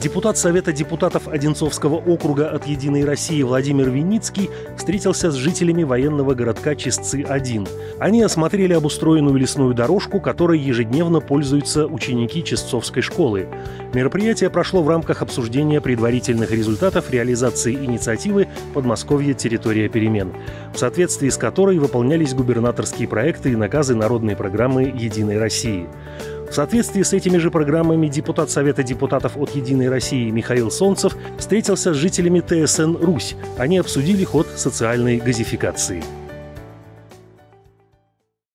Депутат Совета депутатов Одинцовского округа от «Единой России» Владимир Виницкий встретился с жителями военного городка Чистцы-1. Они осмотрели обустроенную лесную дорожку, которой ежедневно пользуются ученики Чистцовской школы. Мероприятие прошло в рамках обсуждения предварительных результатов реализации инициативы «Подмосковье. Территория перемен», в соответствии с которой выполнялись губернаторские проекты и наказы народной программы «Единой России». В соответствии с этими же программами депутат Совета депутатов от «Единой России» Михаил Солнцев встретился с жителями ТСН «Русь». Они обсудили ход социальной газификации.